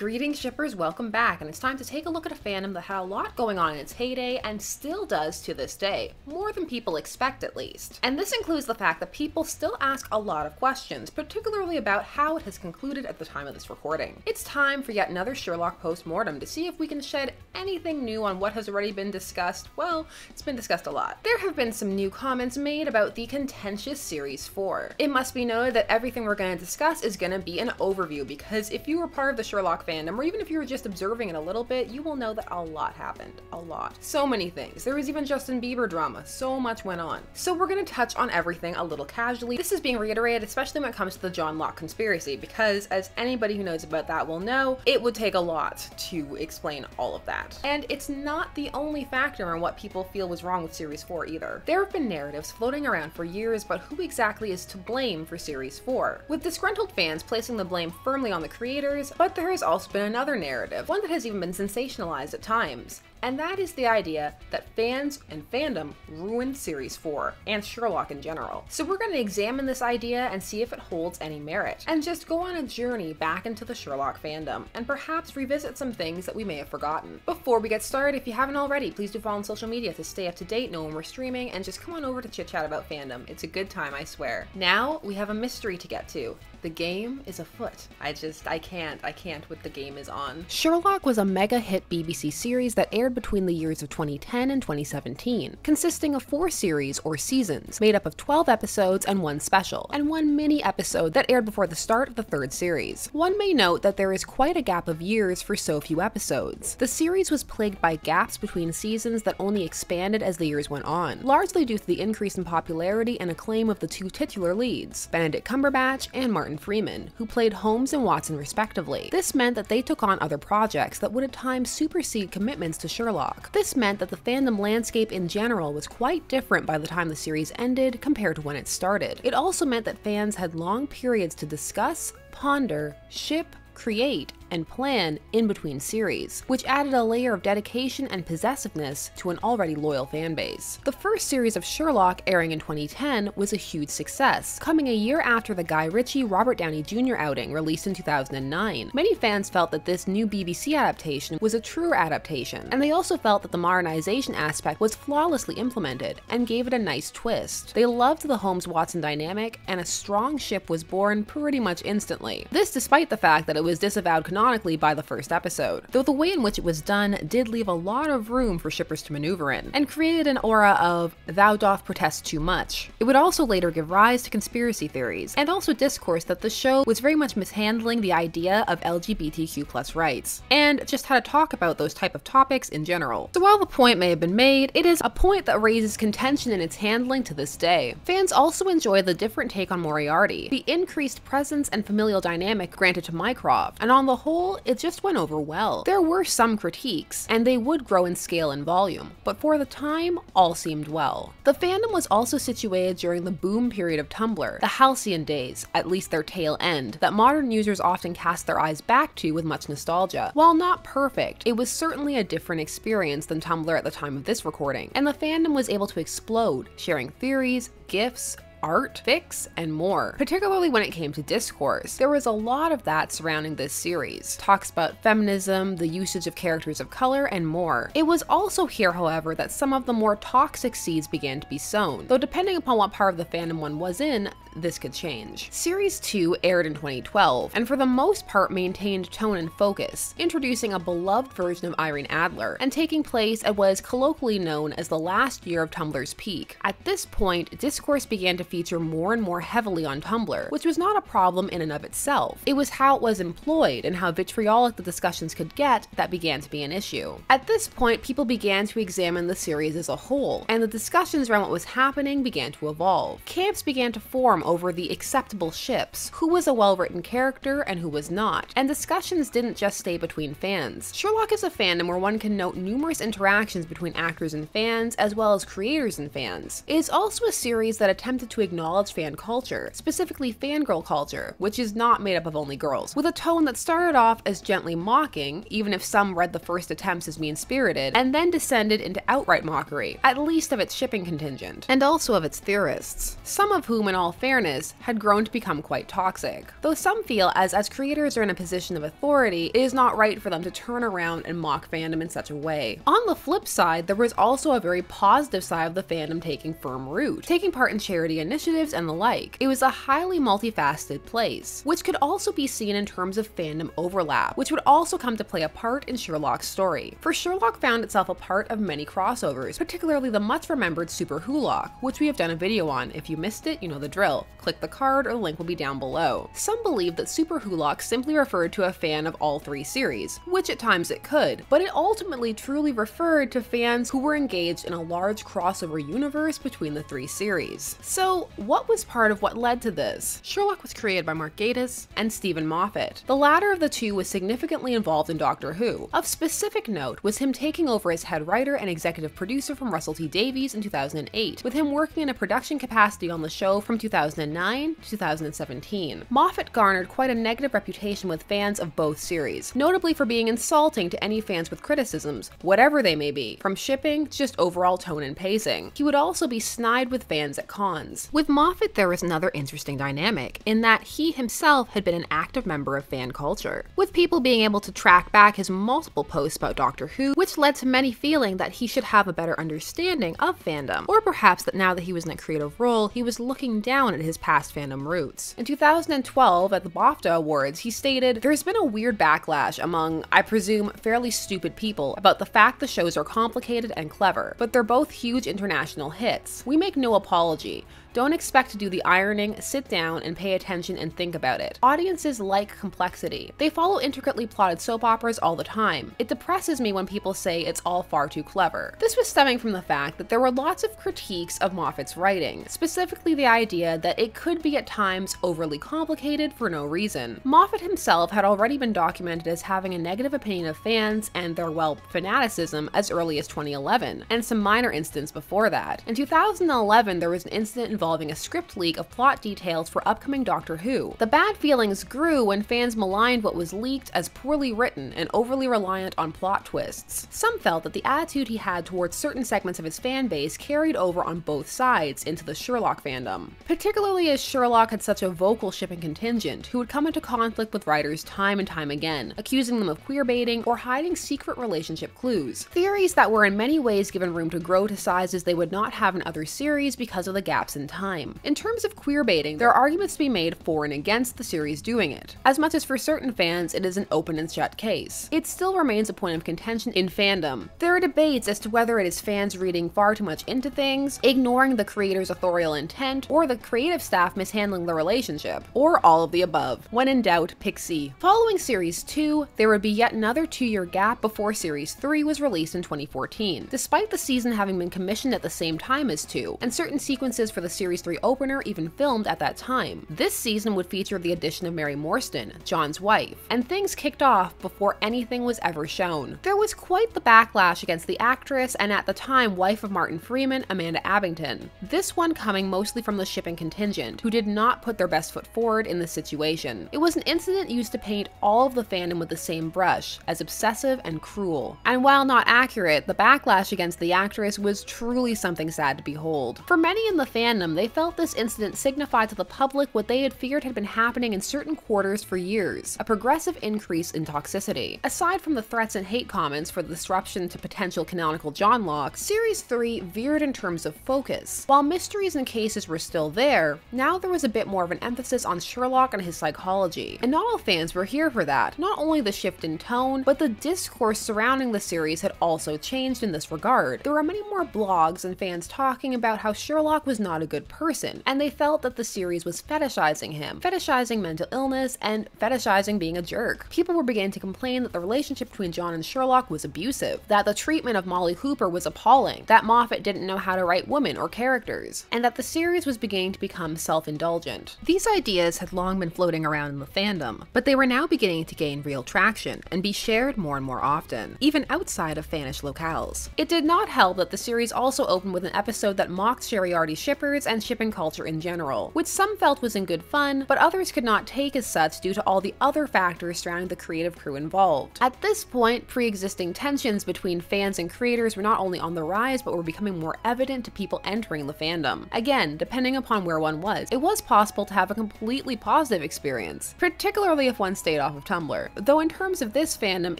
Greetings, shippers, welcome back, and it's time to take a look at a fandom that had a lot going on in its heyday and still does to this day, more than people expect at least. And this includes the fact that people still ask a lot of questions, particularly about how it has concluded at the time of this recording. It's time for yet another Sherlock post-mortem to see if we can shed anything new on what has already been discussed. Well, it's been discussed a lot. There have been some new comments made about the contentious Series 4. It must be noted that everything we're going to discuss is going to be an overview, because if you were part of the Sherlock fandom, or even if you were just observing it a little bit, you will know that a lot happened. A lot. So many things. There was even Justin Bieber drama. So much went on. So we're to touch on everything a little casually. This is being reiterated, especially when it comes to the Johnlock conspiracy, because as anybody who knows about that will know, it would take a lot to explain all of that. And it's not the only factor in what people feel was wrong with Series 4 either. There have been narratives floating around for years about who exactly is to blame for Series 4, with disgruntled fans placing the blame firmly on the creators, but there is also been another narrative, one that has even been sensationalized at times, and that is the idea that fans and fandom ruined Series 4 and Sherlock in general. So we're going to examine this idea and see if it holds any merit, and just go on a journey back into the Sherlock fandom, and perhaps revisit some things that we may have forgotten. Before we get started, if you haven't already, please do follow on social media to stay up to date, know when we're streaming, and just come on over to chit chat about fandom. It's a good time, I swear. Now, we have a mystery to get to. The game is afoot. I just, I can't, I can't with the game is on. Sherlock was a mega hit BBC series that aired between the years of 2010 and 2017, consisting of four series or seasons, made up of 12 episodes and one special, and one mini episode that aired before the start of the third series. One may note that there is quite a gap of years for so few episodes. The series was plagued by gaps between seasons that only expanded as the years went on, largely due to the increase in popularity and acclaim of the two titular leads, Benedict Cumberbatch and Martin Freeman, who played Holmes and Watson respectively. This meant that they took on other projects that would at times supersede commitments to Sherlock. This meant that the fandom landscape in general was quite different by the time the series ended compared to when it started. It also meant that fans had long periods to discuss, ponder, ship, create, and plan in between series, which added a layer of dedication and possessiveness to an already loyal fanbase. The first series of Sherlock, airing in 2010, was a huge success, coming a year after the Guy Ritchie Robert Downey Jr. outing released in 2009. Many fans felt that this new BBC adaptation was a truer adaptation, and they also felt that the modernization aspect was flawlessly implemented and gave it a nice twist. They loved the Holmes-Watson dynamic, and a strong ship was born pretty much instantly. This despite the fact that it was disavowed canonically by the first episode, though the way in which it was done did leave a lot of room for shippers to maneuver in, and created an aura of thou doth protest too much. It would also later give rise to conspiracy theories, and also discourse that the show was very much mishandling the idea of LGBTQ plus rights, and just how to talk about those type of topics in general. So while the point may have been made, it is a point that raises contention in its handling to this day. Fans also enjoy the different take on Moriarty, the increased presence and familial dynamic granted to Mycroft, and on the whole whole, it just went over well. There were some critiques, and they would grow in scale and volume, but for the time, all seemed well. The fandom was also situated during the boom period of Tumblr, the halcyon days, at least their tail end, that modern users often cast their eyes back to with much nostalgia. While not perfect, it was certainly a different experience than Tumblr at the time of this recording, and the fandom was able to explode, sharing theories, gifs, art, fics, and more, particularly when it came to discourse. There was a lot of that surrounding this series. Talks about feminism, the usage of characters of color, and more. It was also here, however, that some of the more toxic seeds began to be sown, though depending upon what part of the fandom one was in, this could change. Series 2 aired in 2012, and for the most part maintained tone and focus, introducing a beloved version of Irene Adler, and taking place at what is colloquially known as the last year of Tumblr's peak. At this point, discourse began to feature more and more heavily on Tumblr, which was not a problem in and of itself. It was how it was employed and how vitriolic the discussions could get that began to be an issue. At this point, people began to examine the series as a whole, and the discussions around what was happening began to evolve. Camps began to form over the acceptable ships, who was a well-written character and who was not, and discussions didn't just stay between fans. Sherlock is a fandom where one can note numerous interactions between actors and fans, as well as creators and fans. It is also a series that attempted to acknowledge fan culture, specifically fangirl culture, which is not made up of only girls, with a tone that started off as gently mocking, even if some read the first attempts as mean-spirited, and then descended into outright mockery, at least of its shipping contingent, and also of its theorists, some of whom in all fairness fairness had grown to become quite toxic. Though some feel as as creators are in a position of authority, it is not right for them to turn around and mock fandom in such a way. On the flip side, there was also a very positive side of the fandom taking firm root, taking part in charity initiatives and the like. It was a highly multifaceted place, which could also be seen in terms of fandom overlap, which would also come to play a part in Sherlock's story. For Sherlock found itself a part of many crossovers, particularly the much remembered Super Wholock, which we have done a video on. If you missed it, you know the drill. Click the card or the link will be down below. Some believe that Super Wholock simply referred to a fan of all three series, which at times it could, but it ultimately truly referred to fans who were engaged in a large crossover universe between the three series. So, what was part of what led to this? Sherlock was created by Mark Gatiss and Steven Moffat. The latter of the two was significantly involved in Doctor Who. Of specific note was him taking over as head writer and executive producer from Russell T Davies in 2008, with him working in a production capacity on the show from 2009 to 2017. Moffat garnered quite a negative reputation with fans of both series, notably for being insulting to any fans with criticisms, whatever they may be, from shipping to just overall tone and pacing. He would also be snide with fans at cons. With Moffat, there was another interesting dynamic, in that he himself had been an active member of fan culture, with people being able to track back his multiple posts about Doctor Who, which led to many feeling that he should have a better understanding of fandom, or perhaps that now that he was in a creative role, he was looking down at his past fandom roots. In 2012, at the BAFTA Awards, he stated, There's been a weird backlash among, I presume, fairly stupid people about the fact the shows are complicated and clever, but they're both huge international hits. We make no apology. Don't expect to do the ironing, sit down and pay attention and think about it. Audiences like complexity. They follow intricately plotted soap operas all the time. It depresses me when people say it's all far too clever. This was stemming from the fact that there were lots of critiques of Moffat's writing, specifically the idea that it could be at times overly complicated for no reason. Moffat himself had already been documented as having a negative opinion of fans and their, well, fanaticism as early as 2011, and some minor incidents before that. In 2011, there was an incident involving a script leak of plot details for upcoming Doctor Who. The bad feelings grew when fans maligned what was leaked as poorly written and overly reliant on plot twists. Some felt that the attitude he had towards certain segments of his fan base carried over on both sides into the Sherlock fandom, particularly as Sherlock had such a vocal shipping contingent who would come into conflict with writers time and time again, accusing them of queer baiting or hiding secret relationship clues. Theories that were in many ways given room to grow to sizes they would not have in other series because of the gaps in time. In terms of queer baiting, there are arguments to be made for and against the series doing it. As much as for certain fans, it is an open and shut case. It still remains a point of contention in fandom. There are debates as to whether it is fans reading far too much into things, ignoring the creator's authorial intent, or the creative staff mishandling the relationship, or all of the above. When in doubt, C. Following Series 2, there would be yet another two-year gap before Series 3 was released in 2014, despite the season having been commissioned at the same time as 2, and certain sequences for the Series 3 opener even filmed at that time. This season would feature the addition of Mary Morstan, John's wife, and things kicked off before anything was ever shown. There was quite the backlash against the actress and at the time wife of Martin Freeman, Amanda Abbington. This one coming mostly from the shipping contingent, who did not put their best foot forward in this situation. It was an incident used to paint all of the fandom with the same brush, as obsessive and cruel. And while not accurate, the backlash against the actress was truly something sad to behold. For many in the fandom, they felt this incident signified to the public what they had feared had been happening in certain quarters for years, a progressive increase in toxicity. Aside from the threats and hate comments for the disruption to potential canonical Johnlock, Series 3 veered in terms of focus. While mysteries and cases were still there, now there was a bit more of an emphasis on Sherlock and his psychology, and not all fans were here for that. Not only the shift in tone, but the discourse surrounding the series had also changed in this regard. There were many more blogs and fans talking about how Sherlock was not a good person, and they felt that the series was fetishizing him, fetishizing mental illness, and fetishizing being a jerk. People were beginning to complain that the relationship between John and Sherlock was abusive, that the treatment of Molly Hooper was appalling, that Moffat didn't know how to write women or characters, and that the series was beginning to become self-indulgent. These ideas had long been floating around in the fandom, but they were now beginning to gain real traction and be shared more and more often, even outside of fanish locales. It did not help that the series also opened with an episode that mocked Sheriarty shippers and shipping culture in general, which some felt was in good fun, but others could not take as such due to all the other factors surrounding the creative crew involved. At this point, pre-existing tensions between fans and creators were not only on the rise, but were becoming more evident to people entering the fandom. Again, depending upon where one was, it was possible to have a completely positive experience, particularly if one stayed off of Tumblr. Though in terms of this fandom,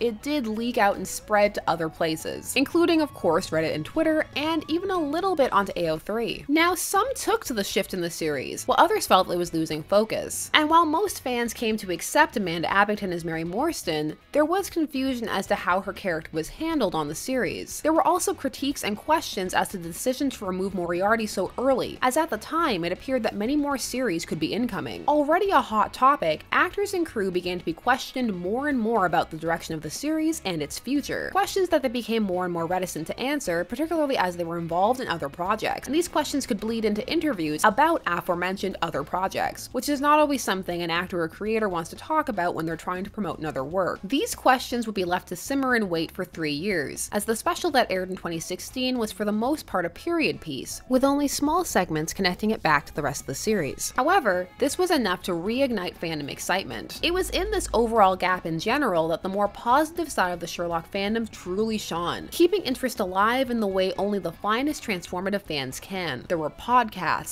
it did leak out and spread to other places, including of course Reddit and Twitter, and even a little bit onto AO3. Now, some took to the shift in the series, while others felt it was losing focus. And while most fans came to accept Amanda Abbington as Mary Morstan, there was confusion as to how her character was handled on the series. There were also critiques and questions as to the decision to remove Moriarty so early, as at the time it appeared that many more series could be incoming. Already a hot topic, actors and crew began to be questioned more and more about the direction of the series and its future. Questions that they became more and more reticent to answer, particularly as they were involved in other projects. And these questions could bleed into interviews about aforementioned other projects, which is not always something an actor or creator wants to talk about when they're trying to promote another work. These questions would be left to simmer and wait for three years, as the special that aired in 2016 was for the most part a period piece, with only small segments connecting it back to the rest of the series. However, this was enough to reignite fandom excitement. It was in this overall gap in general that the more positive side of the Sherlock fandom truly shone, keeping interest alive in the way only the finest transformative fans can. There were podcasts,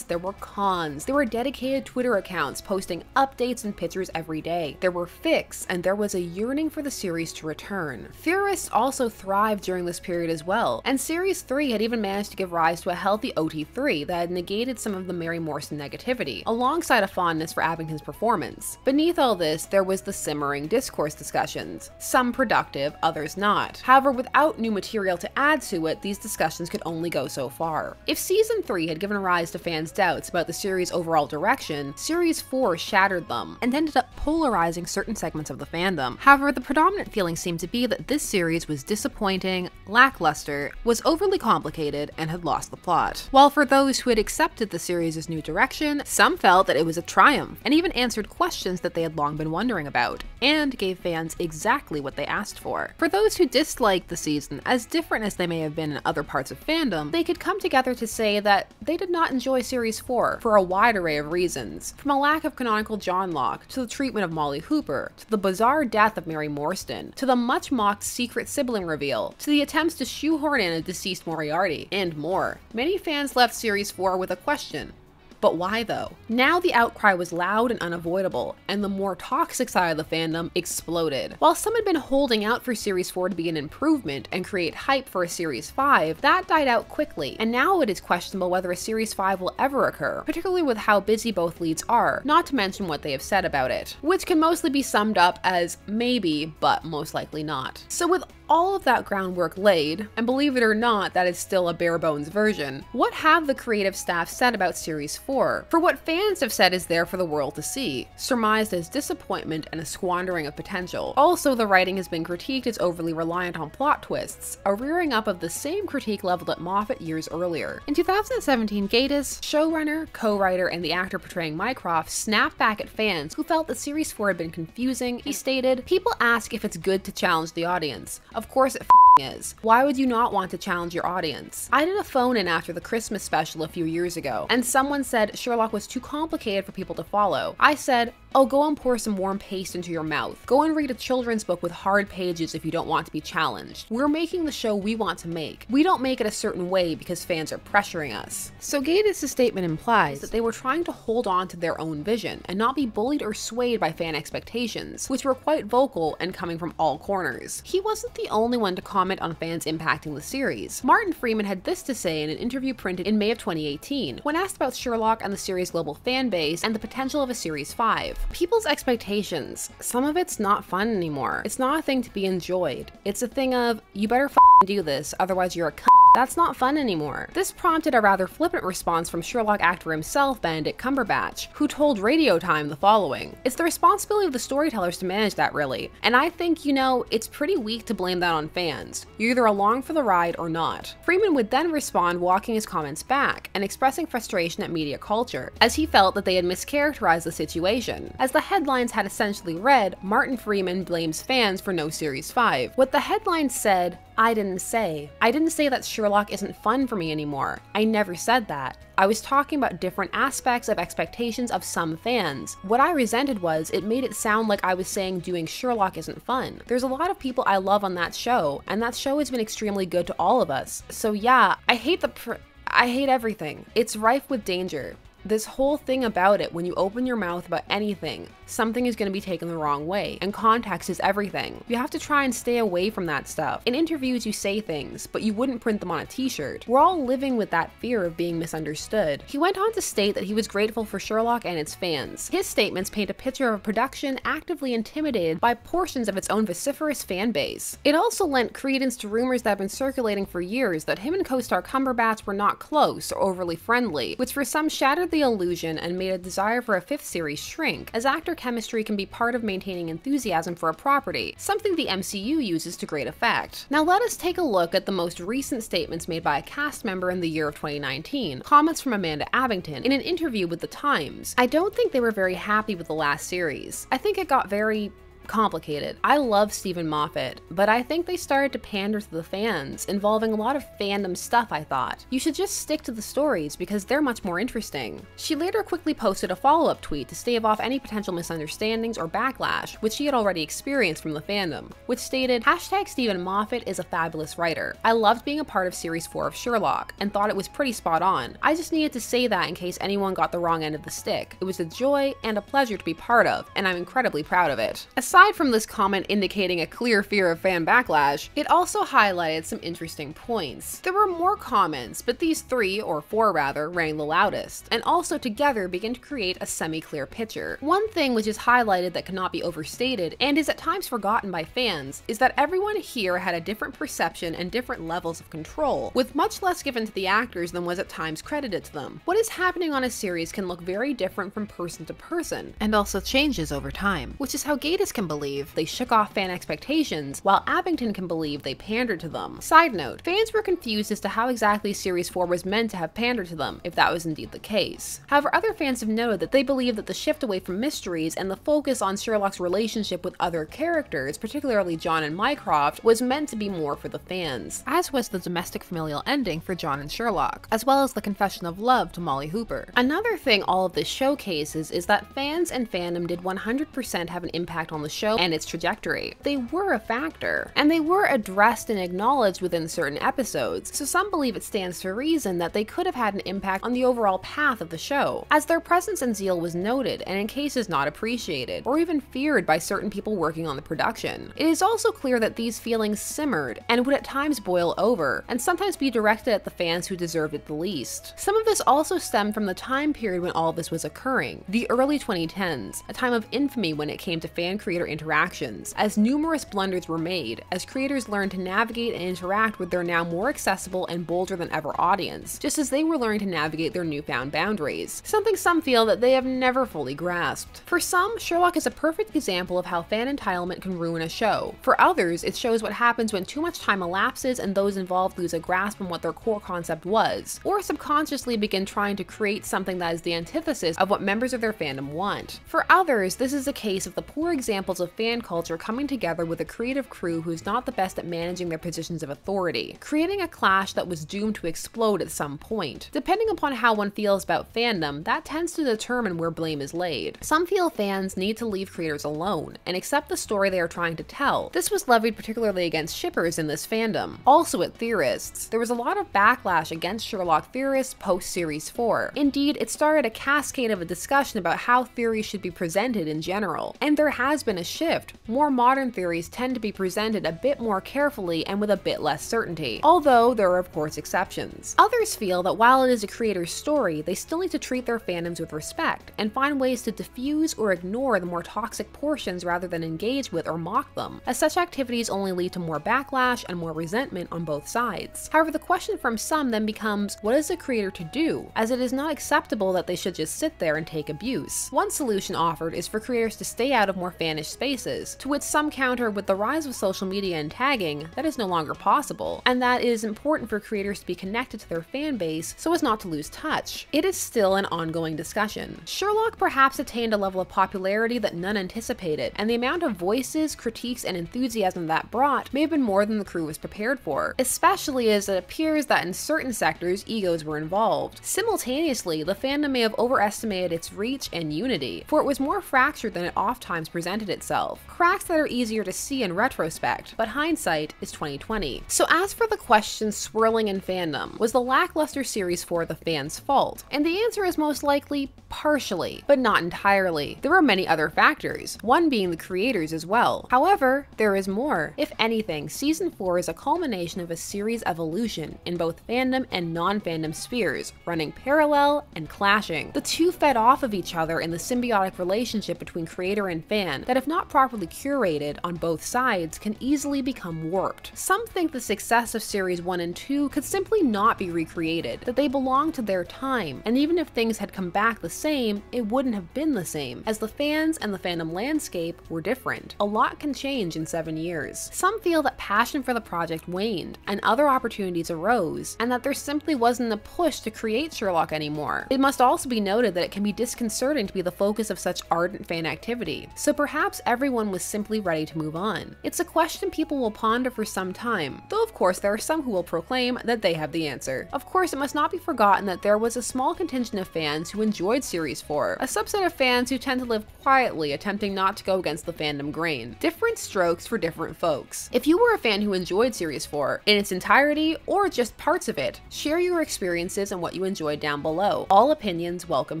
there were cons, there were dedicated Twitter accounts posting updates and pictures every day. There were fics, and there was a yearning for the series to return. Theorists also thrived during this period as well, and Series 3 had even managed to give rise to a healthy OT3 that had negated some of the Mary Morstan negativity, alongside a fondness for Abbington's performance. Beneath all this, there was the simmering discourse discussions, some productive, others not. However, without new material to add to it, these discussions could only go so far. If Season 3 had given rise to fans' doubts about the series' overall direction, Series 4 shattered them, and ended up polarizing certain segments of the fandom. However, the predominant feeling seemed to be that this series was disappointing, lackluster, was overly complicated, and had lost the plot. While for those who had accepted the series' new direction, some felt that it was a triumph, and even answered questions that they had long been wondering about, and gave fans exactly what they asked for. For those who disliked the season, as different as they may have been in other parts of fandom, they could come together to say that they did not enjoy Series 4 for a wide array of reasons, from a lack of canonical Johnlock, to the treatment of Molly Hooper, to the bizarre death of Mary Morstan, to the much mocked secret sibling reveal, to the attempts to shoehorn in a deceased Moriarty, and more. Many fans left Series 4 with a question. But why though? Now the outcry was loud and unavoidable, and the more toxic side of the fandom exploded. While some had been holding out for Series 4 to be an improvement and create hype for a Series 5, that died out quickly, and now it is questionable whether a Series 5 will ever occur, particularly with how busy both leads are, not to mention what they have said about it, which can mostly be summed up as maybe, but most likely not. So with all of that groundwork laid, and believe it or not, that is still a bare bones version, what have the creative staff said about Series 4? For what fans have said is there for the world to see, surmised as disappointment and a squandering of potential. Also, the writing has been critiqued as overly reliant on plot twists, a rearing up of the same critique leveled at Moffat years earlier. In 2017, Gatiss, showrunner, co-writer, and the actor portraying Mycroft snapped back at fans who felt that Series 4 had been confusing. He stated, People ask if it's good to challenge the audience. Of course it is. Why would you not want to challenge your audience? I did a phone in after the Christmas special a few years ago, and someone said Sherlock was too complicated for people to follow. I said, oh, go and pour some warm paste into your mouth. Go and read a children's book with hard pages if you don't want to be challenged. We're making the show we want to make. We don't make it a certain way because fans are pressuring us. So Gatiss' statement implies that they were trying to hold on to their own vision and not be bullied or swayed by fan expectations, which were quite vocal and coming from all corners. He wasn't the only one to comment on fans impacting the series. Martin Freeman had this to say in an interview printed in May of 2018, when asked about Sherlock and the series' global fan base and the potential of a Series 5. People's expectations. Some of it's not fun anymore. It's not a thing to be enjoyed. It's a thing of, you better do this, otherwise you're a that's not fun anymore. This prompted a rather flippant response from Sherlock actor himself, Benedict Cumberbatch, who told Radio Time the following It's the responsibility of the storytellers to manage that, really. And I think, you know, it's pretty weak to blame that on fans. You're either along for the ride or not. Freeman would then respond, walking his comments back and expressing frustration at media culture, as he felt that they had mischaracterized the situation. As the headlines had essentially read, Martin Freeman blames fans for no Series 5. What the headlines said, I didn't say. I didn't say that Sherlock isn't fun for me anymore. I never said that. I was talking about different aspects of expectations of some fans. What I resented was it made it sound like I was saying doing Sherlock isn't fun. There's a lot of people I love on that show, and that show has been extremely good to all of us. So yeah, I hate the pr- I hate everything. It's rife with danger. This whole thing about it, when you open your mouth about anything, something is going to be taken the wrong way, and context is everything. You have to try and stay away from that stuff. In interviews, you say things, but you wouldn't print them on a t shirt. We're all living with that fear of being misunderstood. He went on to state that he was grateful for Sherlock and its fans. His statements paint a picture of a production actively intimidated by portions of its own vociferous fan base. It also lent credence to rumors that have been circulating for years that him and co star Cumberbatch were not close or overly friendly, which for some shattered the illusion and made a desire for a fifth series shrink, as actor chemistry can be part of maintaining enthusiasm for a property, something the MCU uses to great effect. Now let us take a look at the most recent statements made by a cast member in the year of 2019, comments from Amanda Abbington in an interview with The Times. I don't think they were very happy with the last series. I think it got very complicated. I love Steven Moffat, but I think they started to pander to the fans, involving a lot of fandom stuff, I thought. You should just stick to the stories because they're much more interesting. She later quickly posted a follow-up tweet to stave off any potential misunderstandings or backlash, which she had already experienced from the fandom, which stated, Hashtag Steven Moffat is a fabulous writer. I loved being a part of Series 4 of Sherlock, and thought it was pretty spot on. I just needed to say that in case anyone got the wrong end of the stick. It was a joy and a pleasure to be part of, and I'm incredibly proud of it. Aside Aside from this comment indicating a clear fear of fan backlash, it also highlighted some interesting points. There were more comments, but these three, or four rather, rang the loudest, and also together begin to create a semi-clear picture. One thing which is highlighted that cannot be overstated, and is at times forgotten by fans, is that everyone here had a different perception and different levels of control, with much less given to the actors than was at times credited to them. What is happening on a series can look very different from person to person, and also changes over time, which is how Gatiss can believe they shook off fan expectations, while Abbington can believe they pandered to them. Side note, fans were confused as to how exactly Series 4 was meant to have pandered to them, if that was indeed the case. However, other fans have noted that they believe that the shift away from mysteries and the focus on Sherlock's relationship with other characters, particularly John and Mycroft, was meant to be more for the fans, as was the domestic familial ending for John and Sherlock, as well as the confession of love to Molly Hooper. Another thing all of this showcases is that fans and fandom did 100% have an impact on the show and its trajectory. They were a factor, and they were addressed and acknowledged within certain episodes, so some believe it stands to reason that they could have had an impact on the overall path of the show, as their presence and zeal was noted and in cases not appreciated, or even feared by certain people working on the production. It is also clear that these feelings simmered and would at times boil over, and sometimes be directed at the fans who deserved it the least. Some of this also stemmed from the time period when all this was occurring, the early 2010s, a time of infamy when it came to fan creator interactions, as numerous blunders were made, as creators learned to navigate and interact with their now more accessible and bolder than ever audience, just as they were learning to navigate their newfound boundaries, something some feel that they have never fully grasped. For some, Sherlock is a perfect example of how fan entitlement can ruin a show. For others, it shows what happens when too much time elapses and those involved lose a grasp on what their core concept was, or subconsciously begin trying to create something that is the antithesis of what members of their fandom want. For others, this is a case of the poor examples of fan culture coming together with a creative crew who's not the best at managing their positions of authority, creating a clash that was doomed to explode at some point. Depending upon how one feels about fandom, that tends to determine where blame is laid. Some feel fans need to leave creators alone and accept the story they are trying to tell. This was levied particularly against shippers in this fandom. Also at theorists, there was a lot of backlash against Sherlock theorists post Series 4. Indeed, it started a cascade of a discussion about how theories should be presented in general, and there has been a shift. More modern theories tend to be presented a bit more carefully and with a bit less certainty, although there are of course exceptions. Others feel that while it is a creator's story, they still need to treat their fandoms with respect and find ways to diffuse or ignore the more toxic portions rather than engage with or mock them, as such activities only lead to more backlash and more resentment on both sides. However, the question from some then becomes, what is a creator to do, as it is not acceptable that they should just sit there and take abuse. One solution offered is for creators to stay out of more fanish spaces, to which some counter with the rise of social media and tagging that is no longer possible, and that it is important for creators to be connected to their fan base so as not to lose touch. It is still an ongoing discussion. Sherlock perhaps attained a level of popularity that none anticipated, and the amount of voices, critiques, and enthusiasm that brought may have been more than the crew was prepared for, especially as it appears that in certain sectors egos were involved. Simultaneously, the fandom may have overestimated its reach and unity, for it was more fractured than it oft times presented itself. Itself, cracks that are easier to see in retrospect, but hindsight is 2020. So as for the questions swirling in fandom, was the lackluster Series 4 the fans' fault? And the answer is most likely partially, but not entirely. There are many other factors, one being the creators as well. However, there is more. If anything, Season 4 is a culmination of a series evolution in both fandom and non-fandom spheres, running parallel and clashing. The two fed off of each other in the symbiotic relationship between creator and fan that if not properly curated on both sides can easily become warped. Some think the success of Series 1 and 2 could simply not be recreated, that they belong to their time, and even if things had come back the same, it wouldn't have been the same, as the fans and the fandom landscape were different. A lot can change in seven years. Some feel that passion for the project waned, and other opportunities arose, and that there simply wasn't a push to create Sherlock anymore. It must also be noted that it can be disconcerting to be the focus of such ardent fan activity, so perhaps everyone was simply ready to move on. It's a question people will ponder for some time, though of course there are some who will proclaim that they have the answer. Of course, it must not be forgotten that there was a small contingent of fans who enjoyed Series 4, a subset of fans who tend to live quietly, attempting not to go against the fandom grain. Different strokes for different folks. If you were a fan who enjoyed Series 4 in its entirety or just parts of it, share your experiences and what you enjoyed down below. All opinions welcome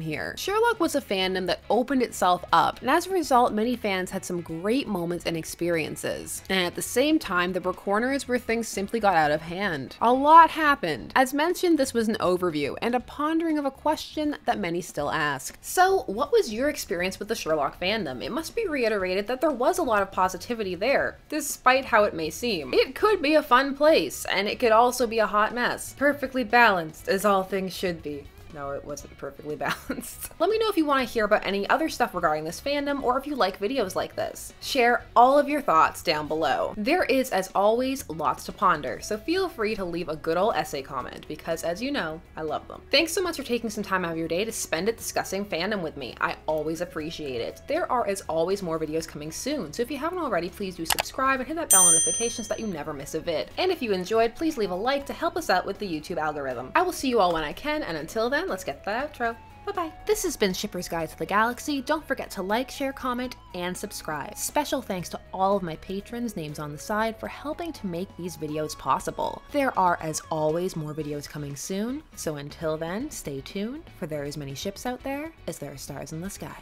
here. Sherlock was a fandom that opened itself up, and as a result, many fans had some great moments and experiences. And at the same time, there were corners where things simply got out of hand. A lot happened. As mentioned, this was an overview and a pondering of a question that many still ask. So, what was your experience with the Sherlock fandom? It must be reiterated that there was a lot of positivity there, despite how it may seem. It could be a fun place, and it could also be a hot mess. Perfectly balanced, as all things should be. No, it wasn't perfectly balanced. Let me know if you want to hear about any other stuff regarding this fandom or if you like videos like this. Share all of your thoughts down below. There is, as always, lots to ponder, so feel free to leave a good old essay comment because, as you know, I love them. Thanks so much for taking some time out of your day to spend it discussing fandom with me. I always appreciate it. There are, as always, more videos coming soon, so if you haven't already, please do subscribe and hit that bell notification so that you never miss a vid. And if you enjoyed, please leave a like to help us out with the YouTube algorithm. I will see you all when I can, and until then, let's get the outro. Bye-bye. This has been Shipper's Guide to the Galaxy. Don't forget to like, share, comment, and subscribe. Special thanks to all of my patrons, names on the side, for helping to make these videos possible. There are, as always, more videos coming soon, so until then, stay tuned, for there are as many ships out there as there are stars in the sky.